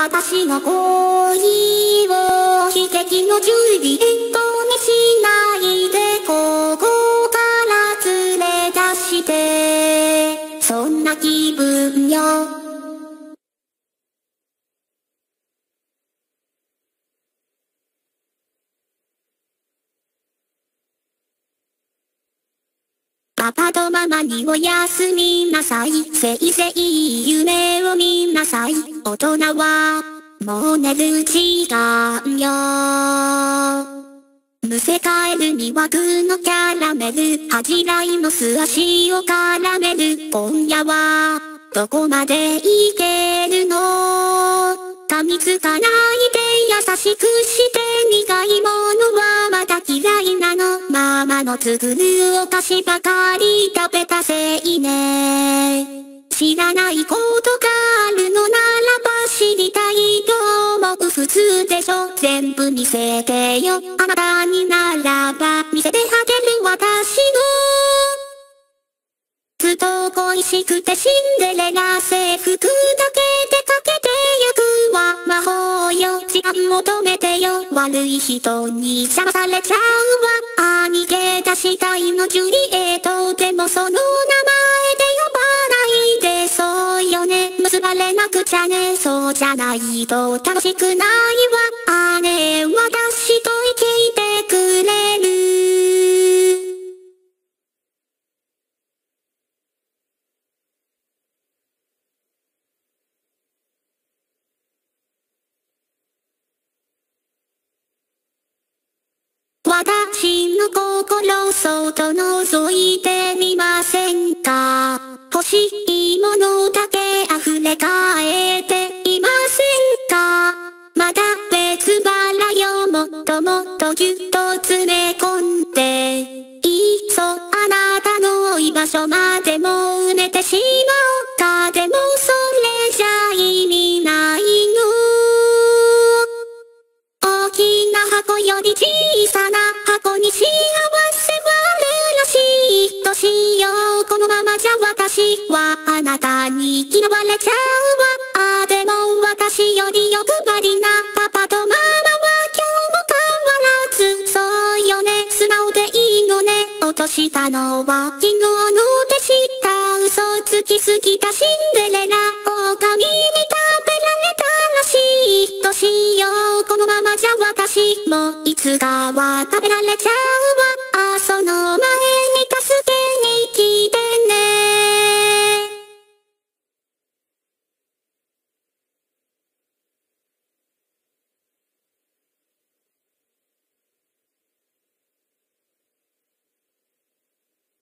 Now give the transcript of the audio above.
私の恋を悲劇のジュリエットにしないでここから連れ出して。そんな気分よ。パパとママにおやすみなさい。せいぜい夢を見なさい。大人は、もう寝る時間よ。むせ返るには具のキャラメル。恥じらいの素足を絡める。今夜は、どこまでいけるの？噛みつかないで優しくして苦いものは。ママの作るお菓子ばかり食べたせいね。知らないことがあるのならば知りたいと思う普通でしょ。全部見せてよ。あなたにならば見せてあげる私の。ずっと恋しくてシンデレラ制服だけでかけてゆくわ魔法よ時間求めてよ悪い人に邪魔されちゃうわのジュリエットでもその名前で呼ばないでそうよね。結ばれなくちゃね。そうじゃないと楽しくないわ。姉はそっと覗いてみませんか？欲しいものだけ溢れかえていませんか？まだ別腹よもっともっとぎゅっとたのは昨日のでした嘘つきすぎたシンデレラ狼に食べられたらしい。どうしようこのままじゃ私もいつかは食べられちゃう。